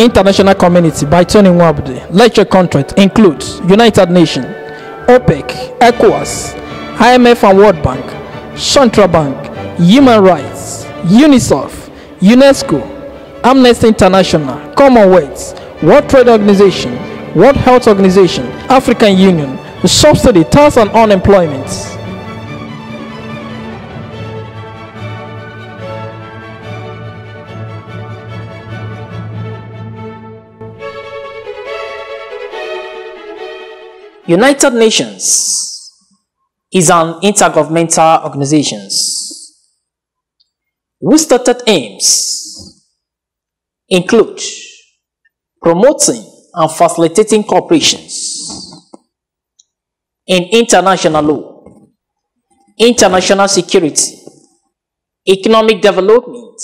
International Community by Tony Nwabude. Lecture contract includes United Nations, OPEC, ECOWAS, IMF and World Bank, Central Bank, Human Rights, UNICEF, UNESCO, Amnesty International, Commonwealth, World Trade Organization, World Health Organization, African Union, subsidy, tax and unemployment. United Nations is an intergovernmental organization whose stated aims include promoting and facilitating cooperations in international law, international security, economic development,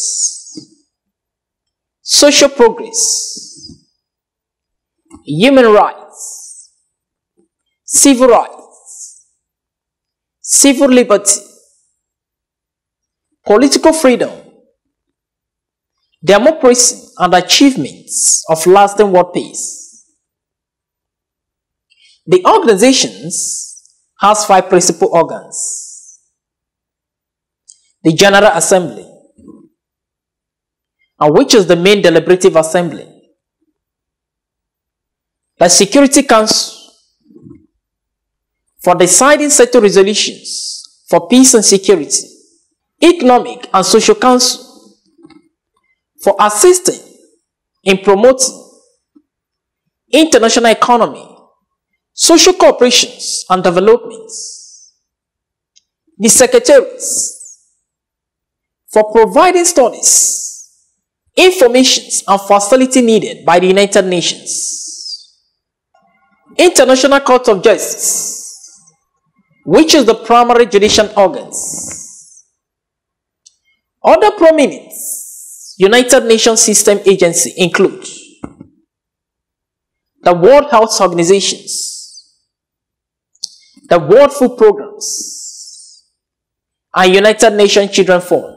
social progress, human rights, civil rights, civil liberty, political freedom, democracy, and achievements of lasting world peace. The organizations has five principal organs. The General Assembly, and which is the main deliberative assembly. The Security Council for deciding certain resolutions for peace and security. Economic and Social Council for assisting in promoting international economy social cooperations and developments, the secretaries for providing studies, informations and facility needed by the United Nations, International Court of Justice, which is the primary judicial organs, other prominent United Nations system agency include the World Health Organizations, the World Food Programs, and United Nations Children Fund.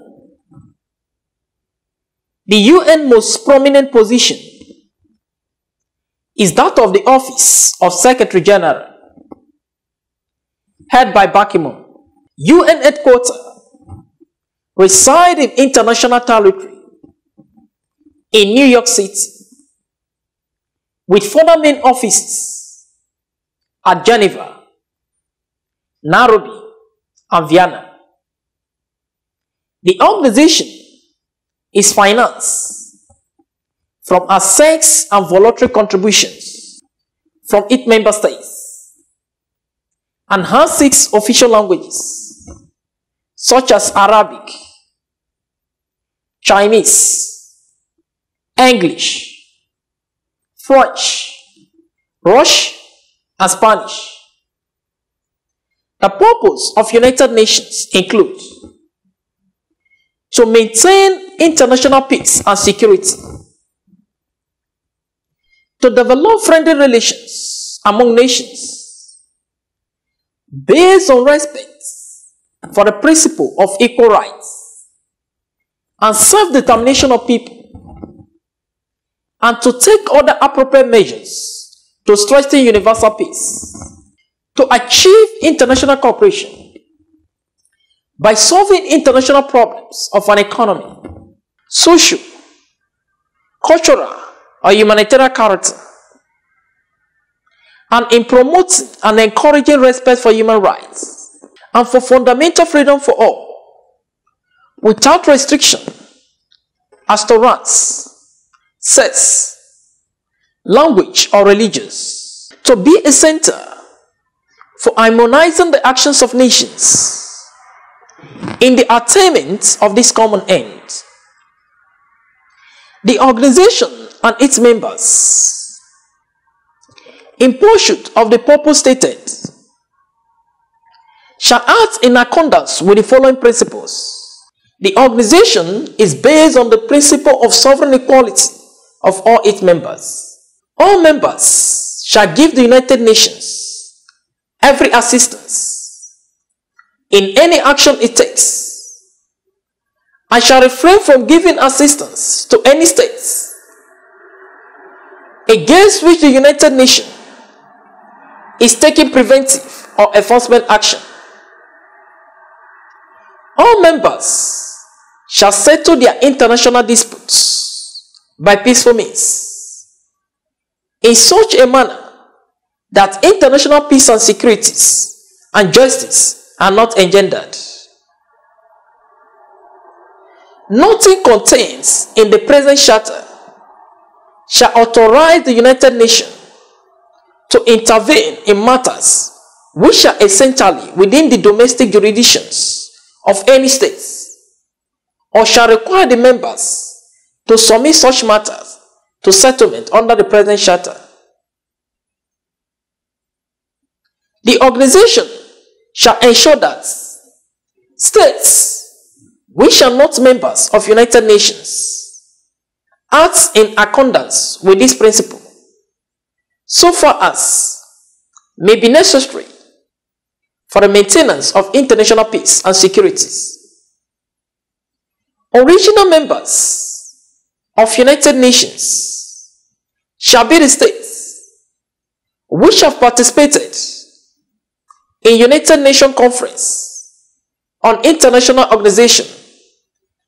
The UN most prominent position is that of the Office of Secretary General, head by Ban Ki-moon. UN headquarters reside in international territory in New York City, with further main offices at Geneva, Nairobi, and Vienna. The organization is financed from assets and voluntary contributions from its member states and has six official languages such as Arabic, Chinese, English, French, Russian, and Spanish. The purpose of United Nations includes to maintain international peace and security, to develop friendly relations among nations based on respect for the principle of equal rights and self-determination of people, and to take other appropriate measures to strengthen universal peace to achieve international cooperation by solving international problems of an economy, social, cultural, or humanitarian character, and in promoting and encouraging respect for human rights and for fundamental freedom for all, without restriction as to race, sex, language, or religions, to be a center for harmonizing the actions of nations in the attainment of this common end. The organization and its members, in pursuit of the purpose stated, shall act in accordance with the following principles. The organization is based on the principle of sovereign equality of all its members. All members shall give the United Nations every assistance in any action it takes. I shall refrain from giving assistance to any states against which the United Nations is taking preventive or enforcement action. All members shall settle their international disputes by peaceful means in such a manner that international peace and security and justice are not engendered. Nothing contains in the present charter shall authorize the United Nations to intervene in matters which are essentially within the domestic jurisdictions of any state, or shall require the members to submit such matters to settlement under the present charter. The organization shall ensure that states which are not members of United Nations act in accordance with this principle so far as may be necessary for the maintenance of international peace and security. Original members of United Nations shall be the states which have participated in United Nations Conference on International Organization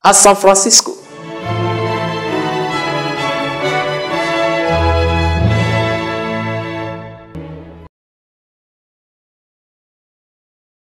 at San Francisco